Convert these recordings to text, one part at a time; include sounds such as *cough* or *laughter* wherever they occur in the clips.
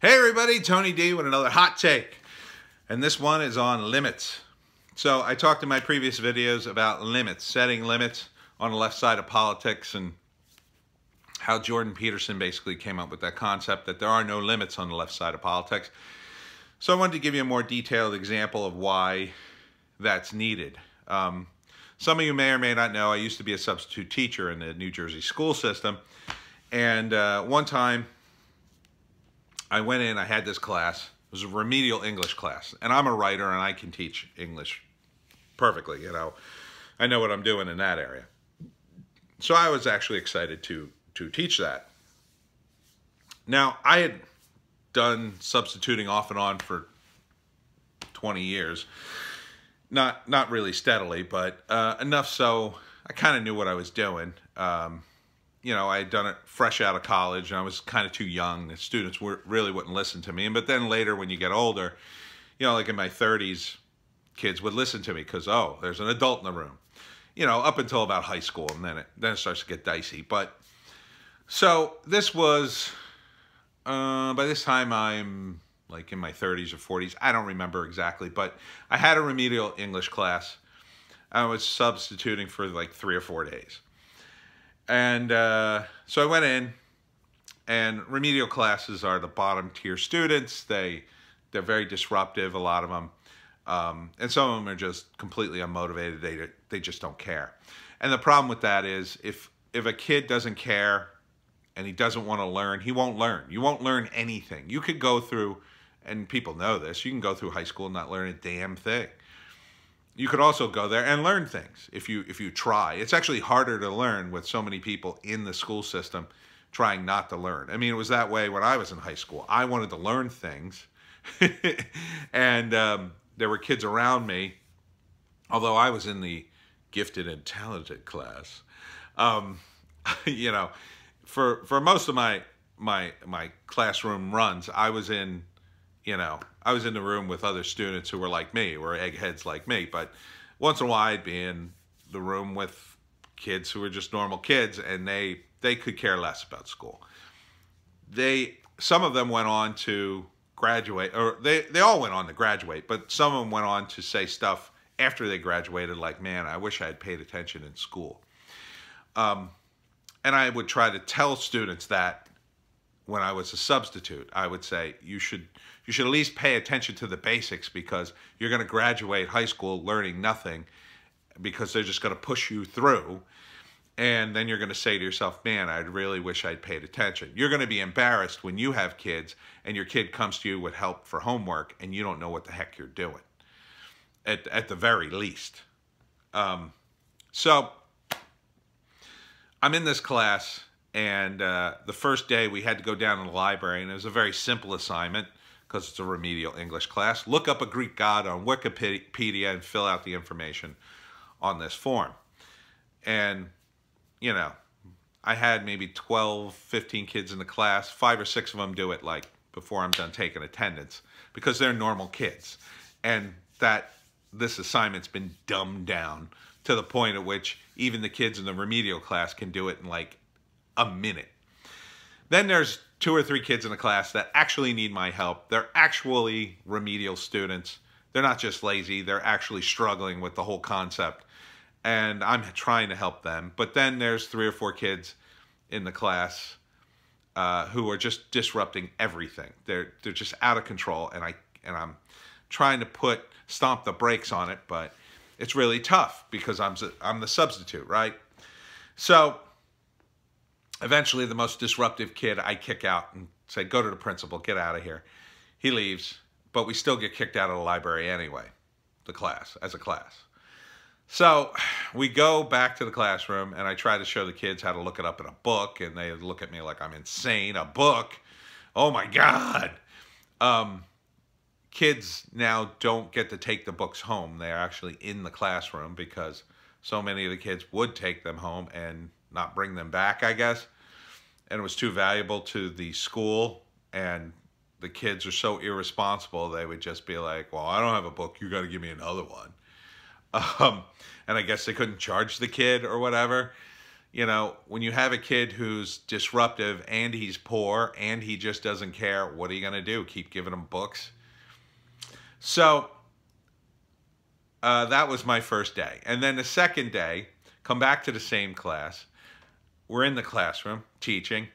Hey everybody, Tony D with another hot take. And this one is on limits. So I talked in my previous videos about limits, setting limits on the left side of politics and how Jordan Peterson basically came up with that concept that there are no limits on the left side of politics. So I wanted to give you a more detailed example of why that's needed. Um, some of you may or may not know I used to be a substitute teacher in the New Jersey school system. And uh, one time I went in, I had this class. It was a remedial English class. And I'm a writer and I can teach English perfectly, you know. I know what I'm doing in that area. So I was actually excited to, to teach that. Now, I had done substituting off and on for 20 years. Not, not really steadily, but uh, enough so I kind of knew what I was doing. Um, you know, I had done it fresh out of college and I was kind of too young. The students were, really wouldn't listen to me. But then later when you get older, you know, like in my 30s, kids would listen to me because, oh, there's an adult in the room. You know, up until about high school and then it, then it starts to get dicey. But so this was, uh, by this time I'm like in my 30s or 40s. I don't remember exactly, but I had a remedial English class. I was substituting for like three or four days. And uh, so I went in, and remedial classes are the bottom tier students. They they're very disruptive, a lot of them, um, and some of them are just completely unmotivated. They they just don't care. And the problem with that is if if a kid doesn't care and he doesn't want to learn, he won't learn. You won't learn anything. You could go through, and people know this. You can go through high school and not learn a damn thing you could also go there and learn things if you if you try. It's actually harder to learn with so many people in the school system trying not to learn. I mean, it was that way when I was in high school. I wanted to learn things, *laughs* and um, there were kids around me. Although I was in the gifted and talented class, um, *laughs* you know, for for most of my my my classroom runs, I was in you know, I was in the room with other students who were like me, were eggheads like me. But once in a while, I'd be in the room with kids who were just normal kids, and they they could care less about school. They some of them went on to graduate, or they they all went on to graduate, but some of them went on to say stuff after they graduated, like, "Man, I wish I had paid attention in school." Um, and I would try to tell students that when I was a substitute, I would say you should you should at least pay attention to the basics because you're going to graduate high school learning nothing because they're just going to push you through and then you're going to say to yourself, "Man, I really wish I'd paid attention." You're going to be embarrassed when you have kids and your kid comes to you with help for homework and you don't know what the heck you're doing. At at the very least. Um, so I'm in this class and uh, the first day we had to go down to the library, and it was a very simple assignment because it's a remedial English class. Look up a Greek god on Wikipedia and fill out the information on this form. And, you know, I had maybe 12, 15 kids in the class. Five or six of them do it like before I'm done taking attendance because they're normal kids. And that this assignment's been dumbed down to the point at which even the kids in the remedial class can do it in like a minute. Then there's two or three kids in the class that actually need my help. They're actually remedial students. They're not just lazy, they're actually struggling with the whole concept. And I'm trying to help them. But then there's three or four kids in the class uh, who are just disrupting everything. They're they're just out of control, and I and I'm trying to put stomp the brakes on it, but it's really tough because I'm I'm the substitute, right? So eventually the most disruptive kid I kick out and say, go to the principal, get out of here. He leaves, but we still get kicked out of the library anyway, the class, as a class. So we go back to the classroom and I try to show the kids how to look it up in a book and they look at me like I'm insane. A book? Oh my God. Um, kids now don't get to take the books home. They're actually in the classroom because so many of the kids would take them home and not bring them back, I guess. And it was too valuable to the school. And the kids are so irresponsible, they would just be like, well, I don't have a book. You got to give me another one. *laughs* Um, and I guess they couldn't charge the kid or whatever. you know, when you have a kid who's disruptive and he's poor and he just doesn't care, what are you going to do? Keep giving him books? So uh, that was my first day. And then the second day, come back to the same class. We're in the classroom teaching.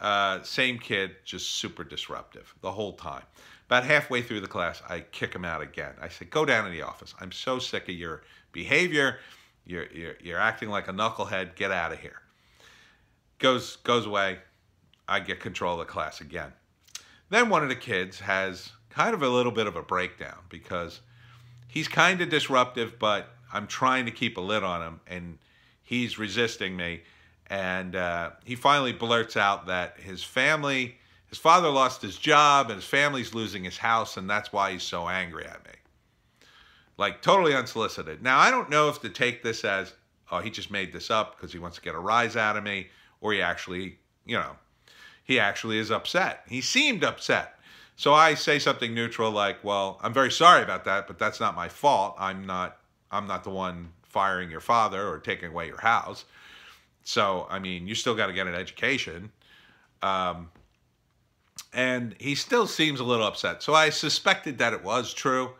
Uh, same kid, just super disruptive the whole time. About halfway through the class, I kick him out again. I said, go down to the office. I'm so sick of your behavior. You're, you're, you're acting like a knucklehead. Get out of here. Goes, goes away. I get control of the class again. Then one of the kids has kind of a little bit of a breakdown because he's kind of disruptive, but I'm trying to keep a lid on him, and he's resisting me. And uh, he finally blurts out that his family, his father lost his job, and his family's losing his house, and that's why he's so angry at me like totally unsolicited. Now, I don't know if to take this as, oh, he just made this up because he wants to get a rise out of me, or he actually, you know, he actually is upset. He seemed upset. So I say something neutral like, well, I'm very sorry about that, but that's not my fault. I'm not, I'm not the one firing your father or taking away your house. So, I mean, you still got to get an education. Um, and he still seems a little upset. So I suspected that it was true.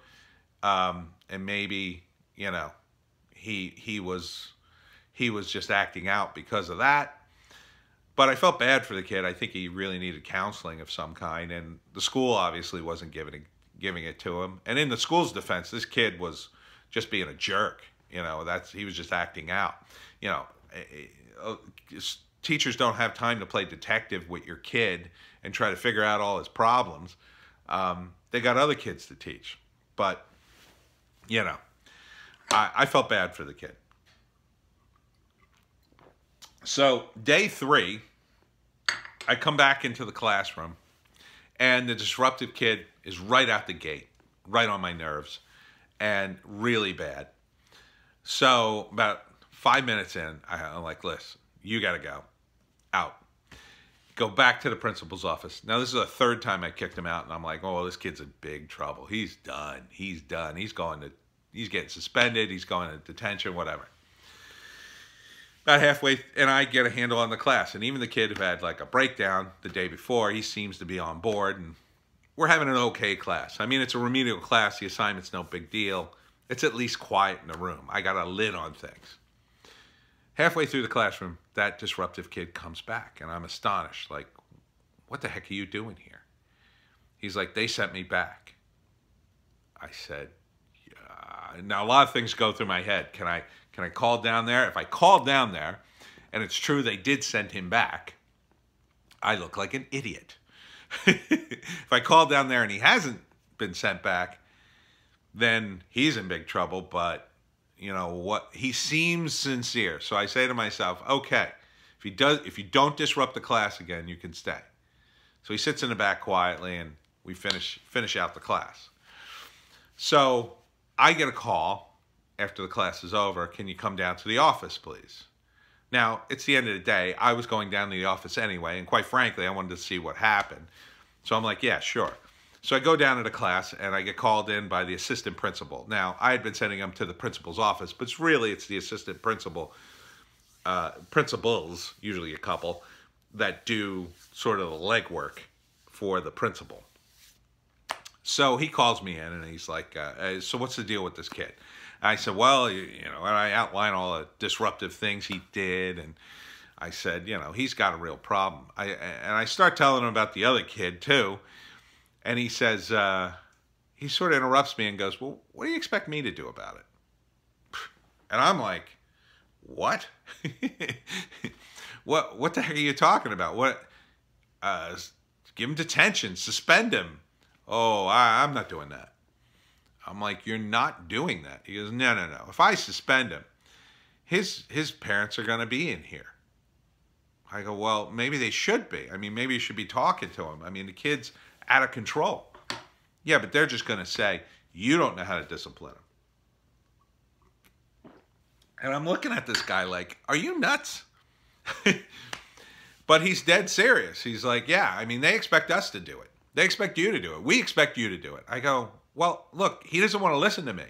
Um, and maybe you know he he was he was just acting out because of that but I felt bad for the kid. I think he really needed counseling of some kind, and the school obviously wasn't giving it, giving it to him. And in the school's defense, this kid was just being a jerk. You know, that's he was just acting out. You know, eh, oh, teachers don't have time to play detective with your kid and try to figure out all his problems. Um, they got other kids to teach, but you know, I, I felt bad for the kid. So day three, I come back into the classroom, and the disruptive kid is right out the gate, right on my nerves, and really bad. So about five minutes in, I'm like, listen, you got to go out. Go back to the principal's office. Now, this is the third time I kicked him out, and I'm like, oh, this kid's in big trouble. He's done. He's done. He's going to, he's getting suspended. He's going to detention, whatever. About halfway, and I get a handle on the class. And even the kid who had like a breakdown the day before, he seems to be on board, and we're having an okay class. I mean, it's a remedial class. The assignment's no big deal. It's at least quiet in the room. I got a lid on things. Halfway through the classroom, that disruptive kid comes back, and I'm astonished. Like, what the heck are you doing here? He's like, they sent me back. I said, yeah. Now, a lot of things go through my head. Can I, can I call down there? If I call down there, and it's true they did send him back, I look like an idiot. *laughs* if I call down there and he hasn't been sent back, then he's in big trouble, but you know what he seems sincere. So i say to myself okay if he does if you don't disrupt the class again you can stay. So he sits in the back quietly and we finish finish out the class. So i get a call after the class is over can you come down to the office please? Now it's the end of the day. I was going down to the office anyway and quite frankly i wanted to see what happened. So i'm like yeah sure so I go down to class and I get called in by the assistant principal. Now, I had been sending them to the principal's office, but it's really it's the assistant principal, uh, principals, usually a couple, that do sort of the legwork for the principal. So he calls me in and he's like, uh, so what's the deal with this kid? I said, well, you, you know, and I outline all the disruptive things he did and I said, you know, he's got a real problem. I and I start telling him about the other kid too, and he says, uh, he sort of interrupts me and goes, well, what do you expect me to do about it? *laughs* And I'm like, what? *laughs* what what the heck are you talking about? What? Uh, give him detention, suspend him. Oh, I, I'm not doing that. I'm like, you're not doing that. He goes, no, no, no. If I suspend him, his his parents are going to be in here. I go, well, maybe they should be. I mean, maybe you should be talking to him. I mean, the kids out of control. Yeah, but they're just going to say, you don't know how to discipline them. And I'm looking at this guy like, are you nuts? *laughs* but he's dead serious. He's like, yeah, I mean, they expect us to do it. They expect you to do it. We expect you to do it. I go, well, look, he doesn't want to listen to me.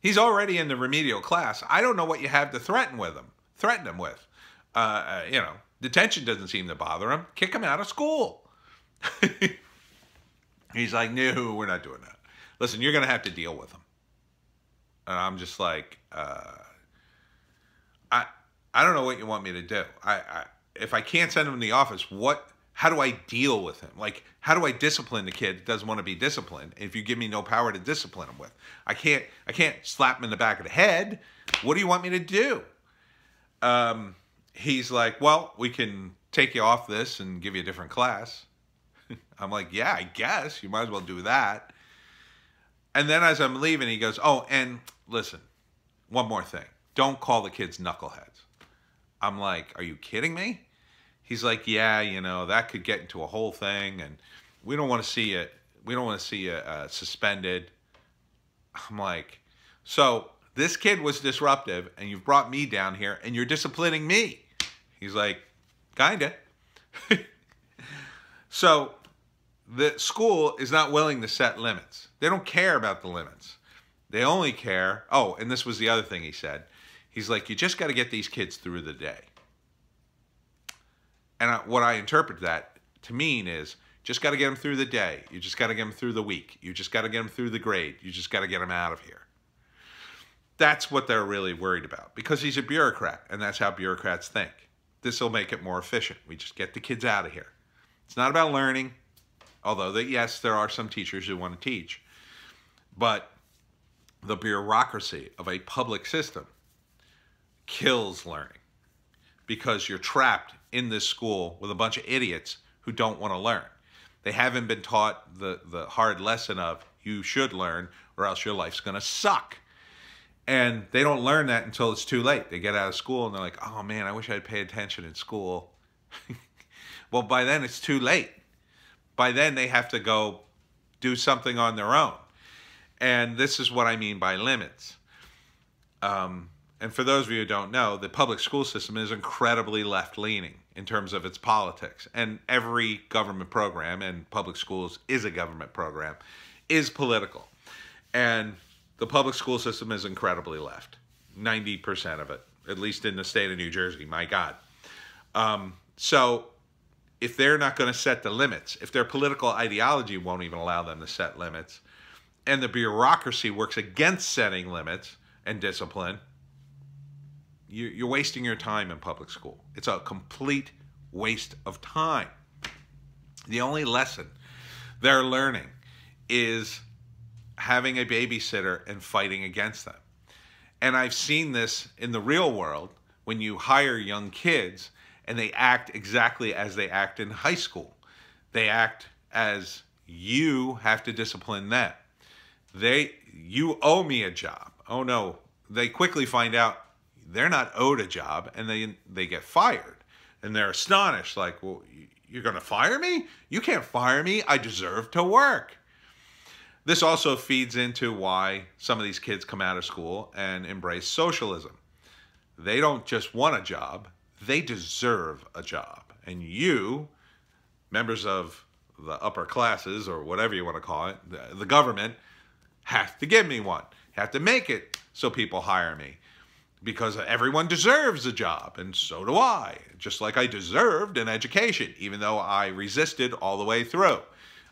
He's already in the remedial class. I don't know what you have to threaten with him, threaten him with. Uh, you know, detention doesn't seem to bother him. Kick him out of school. *laughs* He's like, no, we're not doing that. Listen, you're going to have to deal with him. And I'm just like, uh, I, I don't know what you want me to do. I, I, if I can't send him to the office, what, how do I deal with him? Like, how do I discipline the kid that doesn't want to be disciplined if you give me no power to discipline him with? I can't, I can't slap him in the back of the head. What do you want me to do? Um, he's like, well, we can take you off this and give you a different class. I'm like, yeah, I guess you might as well do that. And then as I'm leaving, he goes, oh, and listen, one more thing. Don't call the kids knuckleheads. I'm like, are you kidding me? He's like, yeah, you know, that could get into a whole thing, and we don't want to see it. We don't want to see you uh, suspended. I'm like, so this kid was disruptive, and you've brought me down here, and you're disciplining me. He's like, kinda. *laughs* so the school is not willing to set limits. They don't care about the limits. They only care. Oh, and this was the other thing he said. He's like, you just got to get these kids through the day. And I, what I interpret that to mean is just got to get them through the day. You just got to get them through the week. You just got to get them through the grade. You just got to get them out of here. That's what they're really worried about because he's a bureaucrat and that's how bureaucrats think. This will make it more efficient. We just get the kids out of here. It's not about learning, although that yes, there are some teachers who want to teach. But the bureaucracy of a public system kills learning because you're trapped in this school with a bunch of idiots who don't want to learn. They haven't been taught the, the hard lesson of you should learn or else your life's going to suck. And they don't learn that until it's too late. They get out of school and they're like, oh man, I wish I'd pay attention in school. *laughs* well, by then it's too late. By then they have to go do something on their own. And this is what I mean by limits. Um, and for those of you who don't know, the public school system is incredibly left leaning in terms of its politics. And every government program, and public schools is a government program, is political. And the public school system is incredibly left. 90% of it, at least in the state of New Jersey, my God. Um, so if they're not going to set the limits, if their political ideology won't even allow them to set limits, and the bureaucracy works against setting limits and discipline, you're wasting your time in public school. It's a complete waste of time. The only lesson they're learning is having a babysitter and fighting against them. And I've seen this in the real world when you hire young kids and they act exactly as they act in high school. They act as you have to discipline them. They you owe me a job. Oh no. They quickly find out they're not owed a job and they they get fired. And they're astonished like, "Well, you're going to fire me? You can't fire me. I deserve to work." This also feeds into why some of these kids come out of school and embrace socialism. They don't just want a job, they deserve a job. And you, members of the upper classes or whatever you want to call it, the, the government, have to give me one. Have to make it so people hire me. Because everyone deserves a job, and so do I. Just like I deserved an education, even though I resisted all the way through.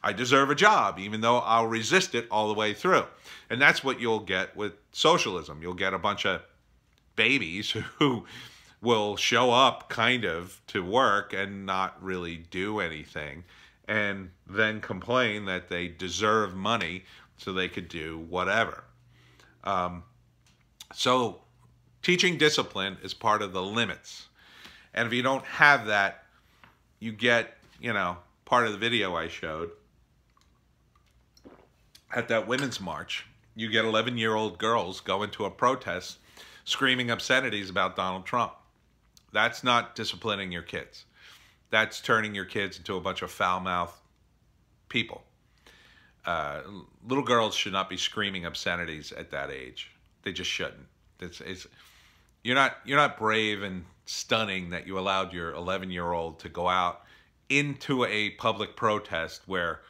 I deserve a job, even though I'll resist it all the way through. And that's what you'll get with socialism. You'll get a bunch of babies *laughs* who will show up kind of to work and not really do anything and then complain that they deserve money so they could do whatever. Um, so teaching discipline is part of the limits. And if you don't have that, you get, you know, part of the video I showed at that women's march, you get 11 year old girls going to a protest screaming obscenities about Donald Trump. That's not disciplining your kids. That's turning your kids into a bunch of foul mouthed people. Uh, little girls should not be screaming obscenities at that age. They just shouldn't. It's, it's, you're not you're not brave and stunning that you allowed your 11 year old to go out into a public protest where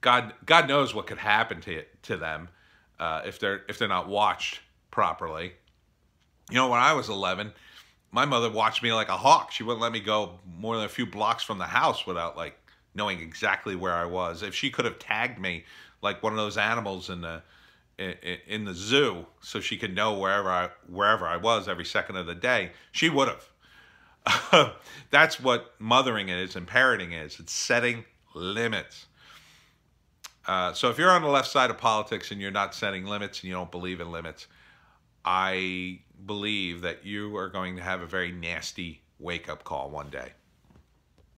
God God knows what could happen to to them uh, if they're if they're not watched properly. You know, when I was 11, my mother watched me like a hawk. She wouldn't let me go more than a few blocks from the house without like knowing exactly where I was. If she could have tagged me like one of those animals in the in, the zoo, so she could know wherever I wherever I was every second of the day, she would have. *laughs* That's what mothering is and parenting is. It's setting limits. Uh, so if you're on the left side of politics and you're not setting limits and you don't believe in limits, I believe that you are going to have a very nasty wake up call one day.